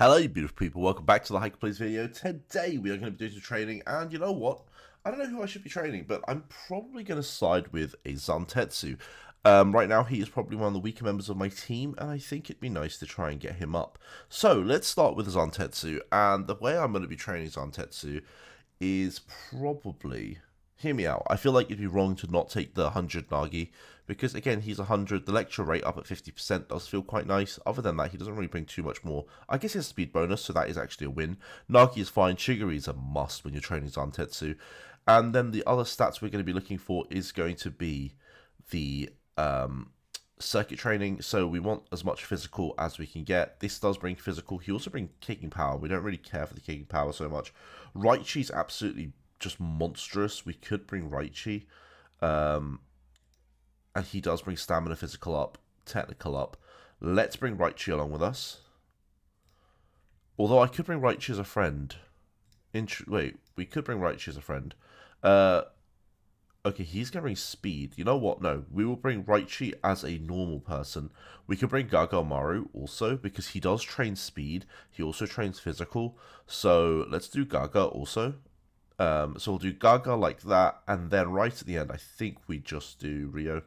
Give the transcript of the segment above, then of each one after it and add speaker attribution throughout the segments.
Speaker 1: Hello, you beautiful people. Welcome back to the Hiken Plays video. Today, we are going to be doing some training, and you know what? I don't know who I should be training, but I'm probably going to side with a Zantetsu. Um, right now, he is probably one of the weaker members of my team, and I think it'd be nice to try and get him up. So, let's start with Zantetsu, and the way I'm going to be training Zantetsu is probably hear me out. I feel like it'd be wrong to not take the 100 Nagi because, again, he's 100. The lecture rate up at 50% does feel quite nice. Other than that, he doesn't really bring too much more. I guess he has speed bonus, so that is actually a win. Nagi is fine. Chigiri is a must when you're training Zantetsu. And then the other stats we're going to be looking for is going to be the um, circuit training. So we want as much physical as we can get. This does bring physical. He also brings kicking power. We don't really care for the kicking power so much. Raichi's absolutely just monstrous. We could bring Raichi. Um, and he does bring stamina, physical up, technical up. Let's bring Raichi along with us. Although I could bring Raichi as a friend. Int wait, we could bring Raichi as a friend. Uh, okay, he's going to bring speed. You know what? No, we will bring Raichi as a normal person. We could bring Gagamaru also, because he does train speed. He also trains physical. So let's do Gaga also. Um, so we'll do Gaga like that, and then right at the end, I think we just do Reo,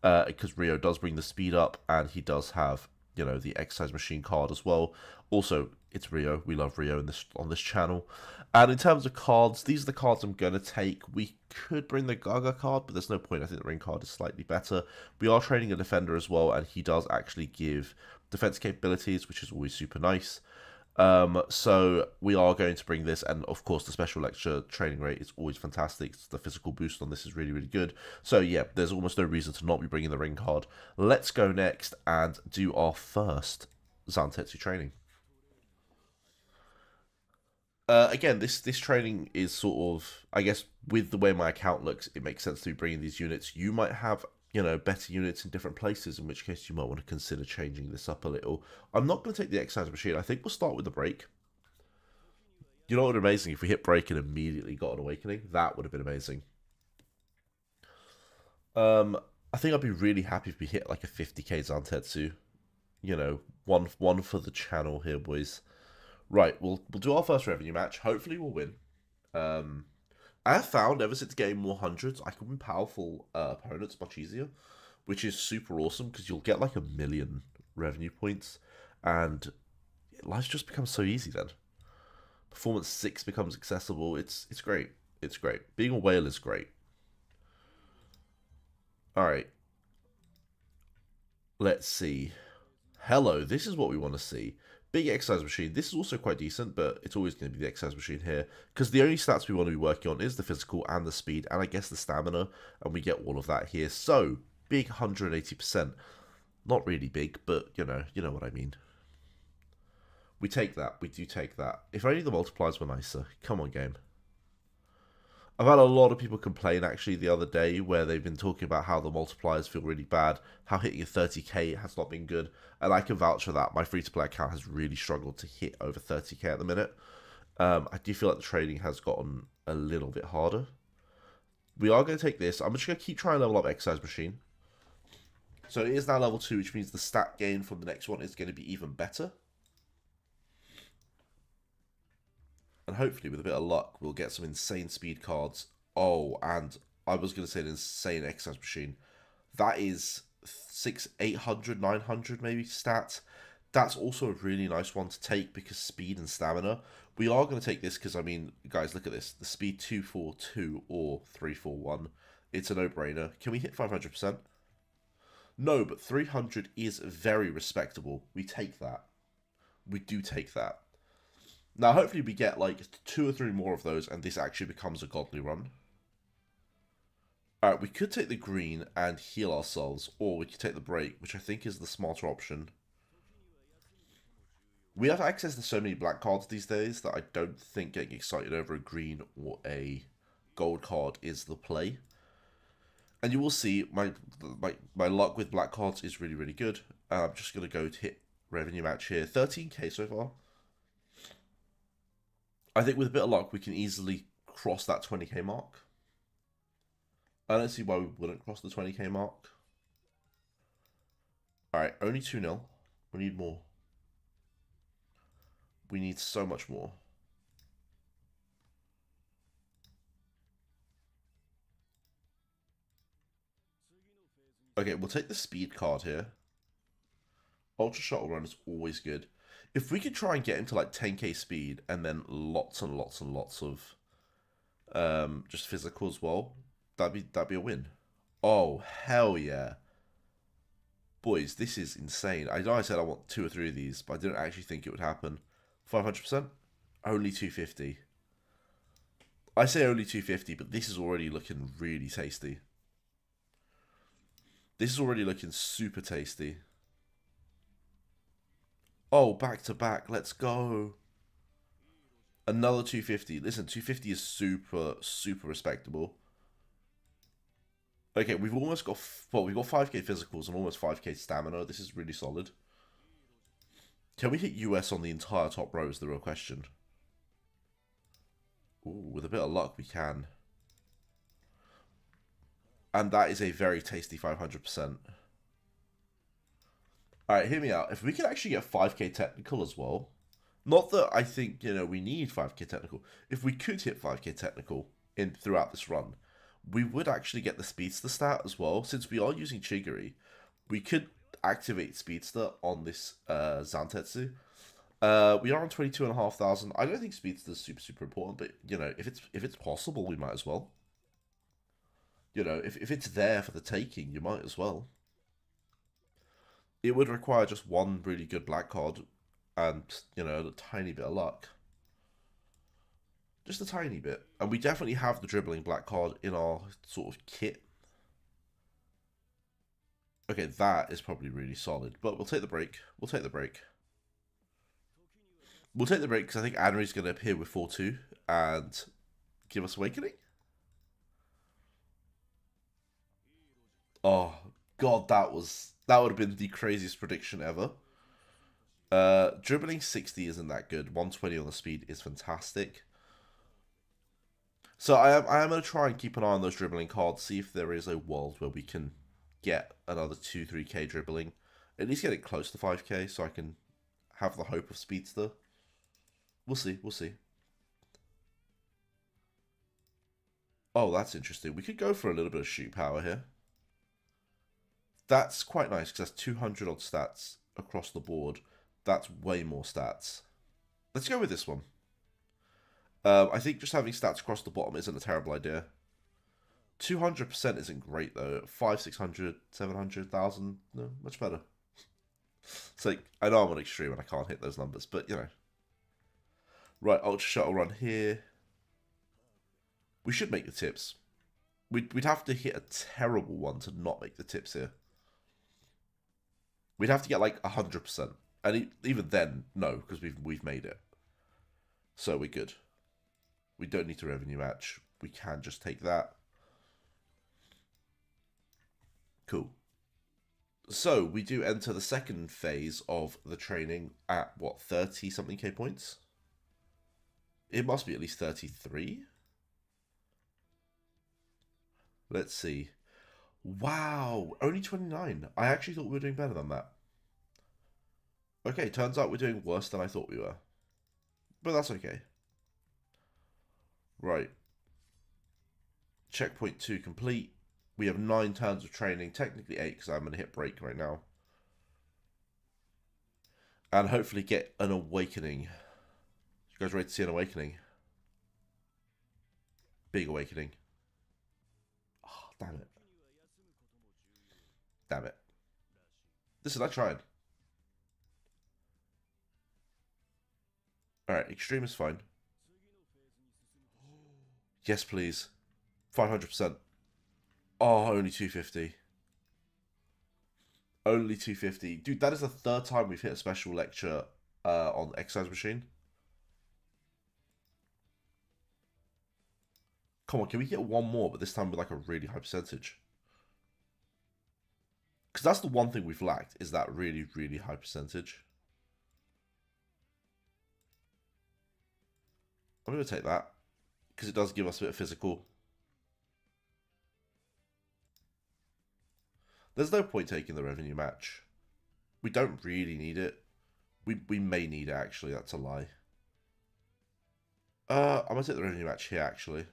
Speaker 1: because uh, Reo does bring the speed up, and he does have you know the exercise machine card as well. Also, it's Reo. We love Reo in this on this channel. And in terms of cards, these are the cards I'm going to take. We could bring the Gaga card, but there's no point. I think the ring card is slightly better. We are training a defender as well, and he does actually give defense capabilities, which is always super nice. Um, so we are going to bring this, and of course, the special lecture training rate is always fantastic. The physical boost on this is really, really good. So yeah, there's almost no reason to not be bringing the ring card. Let's go next and do our first Zantetsu training. Uh, again, this this training is sort of, I guess, with the way my account looks, it makes sense to be bringing these units. You might have you know, better units in different places, in which case you might want to consider changing this up a little. I'm not going to take the exercise machine. I think we'll start with the break. You know what would amazing? If we hit break and immediately got an awakening, that would have been amazing. Um, I think I'd be really happy if we hit like a 50k Zantetsu. You know, one one for the channel here, boys. Right, we'll we'll do our first revenue match. Hopefully we'll win. Um, I have found ever since getting more hundreds, I can win powerful uh, opponents much easier, which is super awesome because you'll get like a million revenue points, and life just becomes so easy then. Performance six becomes accessible. It's it's great. It's great. Being a whale is great. All right. Let's see. Hello, this is what we want to see. Big exercise machine. This is also quite decent, but it's always going to be the exercise machine here. Because the only stats we want to be working on is the physical and the speed, and I guess the stamina, and we get all of that here. So, big 180%. Not really big, but, you know, you know what I mean. We take that. We do take that. If only the multipliers were nicer. Come on, game. I've had a lot of people complain actually the other day where they've been talking about how the multipliers feel really bad, how hitting a 30k has not been good, and I can vouch for that. My free to play account has really struggled to hit over 30k at the minute. Um, I do feel like the trading has gotten a little bit harder. We are going to take this. I'm just going to keep trying to level up Exercise Machine. So it is now level 2, which means the stat gain from the next one is going to be even better. And hopefully with a bit of luck we'll get some insane speed cards. Oh, and I was going to say an insane exercise machine. That is six, 800, 900 maybe stats. That's also a really nice one to take because speed and stamina. We are going to take this because, I mean, guys, look at this. The speed 242 or 341. It's a no-brainer. Can we hit 500%? No, but 300 is very respectable. We take that. We do take that. Now, hopefully we get like two or three more of those and this actually becomes a godly run. Alright, we could take the green and heal ourselves, or we could take the break, which I think is the smarter option. We have access to so many black cards these days that I don't think getting excited over a green or a gold card is the play. And you will see my my, my luck with black cards is really, really good. Uh, I'm just going to go to hit revenue match here. 13k so far. I think with a bit of luck, we can easily cross that 20k mark. I don't see why we wouldn't cross the 20k mark. Alright, only 2 0. We need more. We need so much more. Okay, we'll take the speed card here. Ultra Shuttle Run is always good. If we could try and get into like 10k speed and then lots and lots and lots of um, just physical as well, that'd be that'd be a win. Oh hell yeah! Boys, this is insane. I know I said I want two or three of these, but I didn't actually think it would happen. 500%? Only 250. I say only 250, but this is already looking really tasty. This is already looking super tasty. Oh, back to back. Let's go. Another 250. Listen, 250 is super, super respectable. Okay, we've almost got, well, we've got 5k physicals and almost 5k stamina. This is really solid. Can we hit US on the entire top row is the real question. Ooh, with a bit of luck, we can. And that is a very tasty 500%. Alright, hear me out. If we can actually get 5k technical as well, not that I think, you know, we need 5k technical. If we could hit 5k technical in throughout this run, we would actually get the Speedster stat as well. Since we are using Chigiri, we could activate Speedster on this uh, Zantetsu. Uh, we are on 22,500. I don't think Speedster is super, super important, but, you know, if it's if it's possible, we might as well. You know, if, if it's there for the taking, you might as well. It would require just one really good black card and, you know, a tiny bit of luck. Just a tiny bit. And we definitely have the dribbling black card in our sort of kit. Okay, that is probably really solid. But we'll take the break. We'll take the break. We'll take the break because I think Anri's going to appear with 4-2 and give us Awakening. Oh, God, that was... That would have been the craziest prediction ever. Uh, dribbling 60 isn't that good. 120 on the speed is fantastic. So I am I am gonna try and keep an eye on those dribbling cards, see if there is a world where we can get another two, three K dribbling. At least get it close to five K so I can have the hope of speedster. We'll see, we'll see. Oh, that's interesting. We could go for a little bit of shoot power here. That's quite nice because that's 200 odd stats across the board. That's way more stats. Let's go with this one. Um, I think just having stats across the bottom isn't a terrible idea. 200% isn't great though. 5, 600, 700,000, no, much better. it's like, I know I'm on extreme and I can't hit those numbers, but you know. Right, Ultra Shuttle Run here. We should make the tips. We'd, we'd have to hit a terrible one to not make the tips here. We'd have to get like 100%. And even then, no, because we've, we've made it. So we're good. We don't need to revenue match. We can just take that. Cool. So we do enter the second phase of the training at what 30 something k points. It must be at least 33. Let's see. Wow, only 29. I actually thought we were doing better than that. Okay, turns out we're doing worse than I thought we were. But that's okay. Right. Checkpoint 2 complete. We have 9 turns of training. Technically 8 because I'm going to hit break right now. And hopefully get an awakening. You guys ready to see an awakening? Big awakening. Oh, damn it. Damn it. Listen, I tried. Alright, extreme is fine. Yes, please. 500%. Oh, only 250. Only 250. Dude, that is the third time we've hit a special lecture uh, on exercise machine. Come on, can we get one more, but this time with like a really high percentage? Because that's the one thing we've lacked, is that really, really high percentage. I'm going to take that because it does give us a bit of physical. There's no point taking the revenue match. We don't really need it. We, we may need it, actually. That's a lie. Uh, I'm going to take the revenue match here, actually.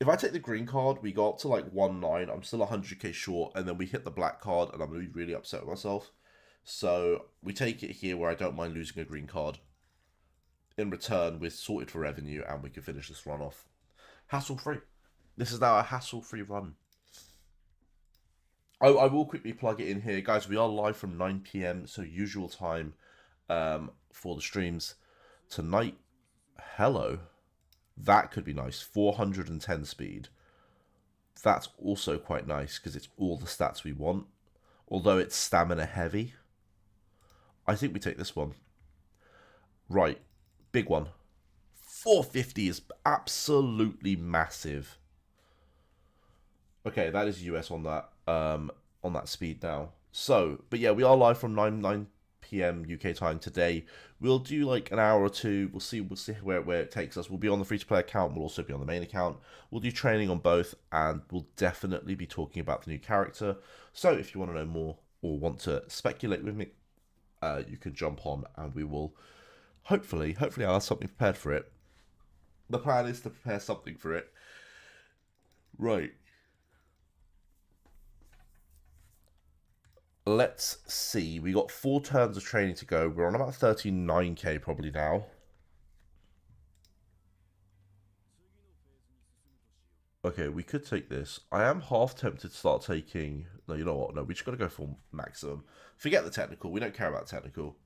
Speaker 1: If I take the green card, we go up to like 1-9. I'm still 100k short, and then we hit the black card, and I'm going to be really upset with myself. So we take it here where I don't mind losing a green card. In return, we're sorted for revenue, and we can finish this run off. Hassle-free. This is now a hassle-free run. I, I will quickly plug it in here. Guys, we are live from 9pm, so usual time um, for the streams. Tonight, hello. That could be nice. 410 speed. That's also quite nice because it's all the stats we want. Although it's stamina heavy. I think we take this one. Right. Big one. 450 is absolutely massive. Okay, that is US on that um, on that speed now. So, but yeah, we are live from 9 9 p.m. UK time today. We'll do like an hour or two. We'll see. We'll see where where it takes us. We'll be on the free to play account. We'll also be on the main account. We'll do training on both, and we'll definitely be talking about the new character. So if you want to know more or want to speculate with me, uh, you can jump on, and we will. Hopefully, hopefully, I'll have something prepared for it. The plan is to prepare something for it. Right. let's see. We got four turns of training to go. We're on about 39k probably now. Okay, we could take this. I am half tempted to start taking... No, you know what? No, we just got to go for maximum. Forget the technical. We don't care about technical.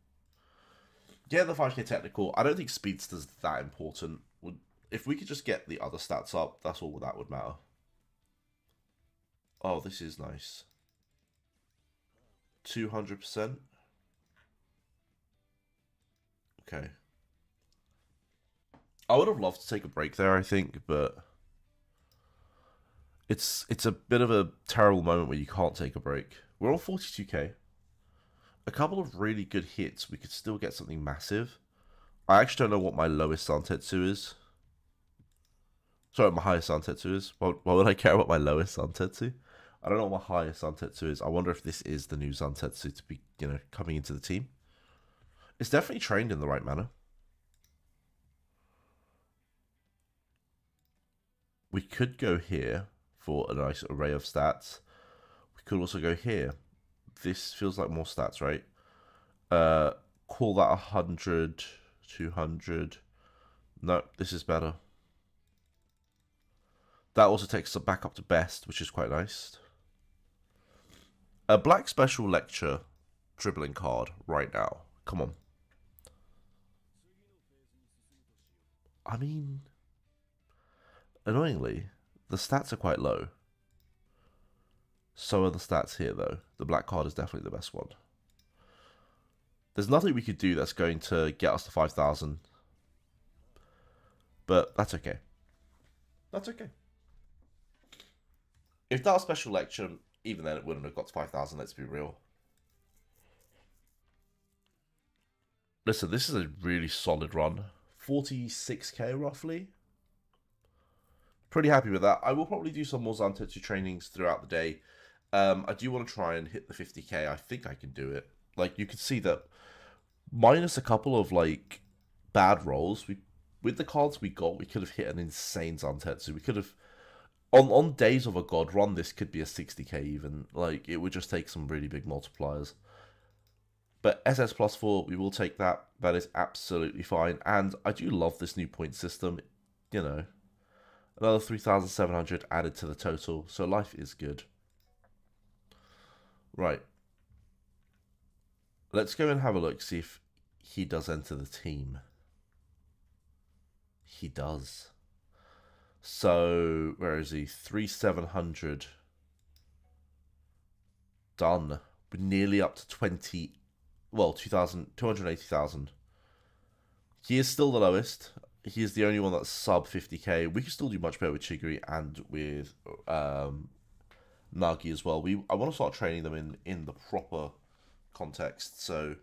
Speaker 1: Yeah, the 5k technical. I don't think speedster's that important. If we could just get the other stats up, that's all that would matter. Oh, this is nice. 200%. Okay. I would have loved to take a break there, I think, but it's it's a bit of a terrible moment where you can't take a break. We're on 42k. A couple of really good hits, we could still get something massive. I actually don't know what my lowest Zantetsu is. Sorry, my highest Zantetsu is. Why, why would I care about my lowest Zantetsu? I don't know what my highest Zantetsu is. I wonder if this is the new Zantetsu to be, you know, coming into the team. It's definitely trained in the right manner. We could go here for a nice array of stats. We could also go here. This feels like more stats, right? Uh, call that 100, 200. No, this is better. That also takes us back up to best, which is quite nice. A black special lecture dribbling card right now. Come on. I mean, annoyingly, the stats are quite low. So are the stats here, though. The black card is definitely the best one. There's nothing we could do that's going to get us to 5,000. But that's okay. That's okay. If that was special lecture even then it wouldn't have got to 5,000, let's be real. Listen, this is a really solid run. 46k roughly. Pretty happy with that. I will probably do some more Zantetsu trainings throughout the day. Um, I do want to try and hit the 50k. I think I can do it. Like, you can see that minus a couple of, like, bad rolls, we with the cards we got, we could have hit an insane Zantetsu. We could have on on days of a god run, this could be a 60k even. Like it would just take some really big multipliers. But SS plus four, we will take that. That is absolutely fine. And I do love this new point system. You know, another 3,700 added to the total. So life is good. Right. Let's go and have a look, see if he does enter the team. He does. So where is he? Three seven hundred. Done. We're nearly up to twenty. Well, 2,000, 280,000. He is still the lowest. He is the only one that's sub 50k. We can still do much better with Chigiri and with um, Nagi as well. We I want to start training them in, in the proper context. So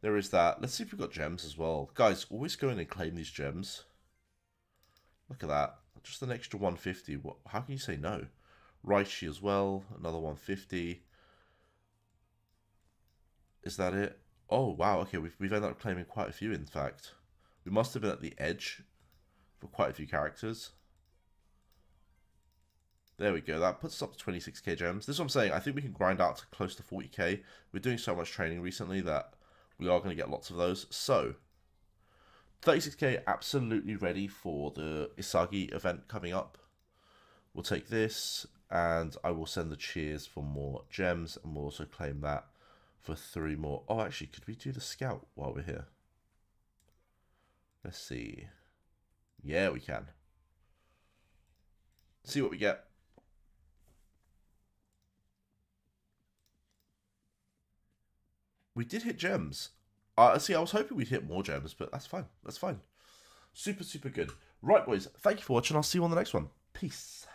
Speaker 1: there is that. Let's see if we've got gems as well. Guys, always go in and claim these gems. Look at that. Just an extra 150. What? How can you say no? Raichi as well. Another 150. Is that it? Oh, wow. Okay, we've, we've ended up claiming quite a few, in fact. We must have been at the edge for quite a few characters. There we go. That puts us up to 26k gems. This is what I'm saying. I think we can grind out to close to 40k. We're doing so much training recently that we are going to get lots of those. So, 36k absolutely ready for the Isagi event coming up. We'll take this and I will send the cheers for more gems and we'll also claim that for three more. Oh, actually, could we do the scout while we're here? Let's see. Yeah, we can. See what we get. We did hit gems. Uh, see, I was hoping we'd hit more gems, but that's fine. That's fine. Super, super good. Right, boys. Thank you for watching. I'll see you on the next one. Peace.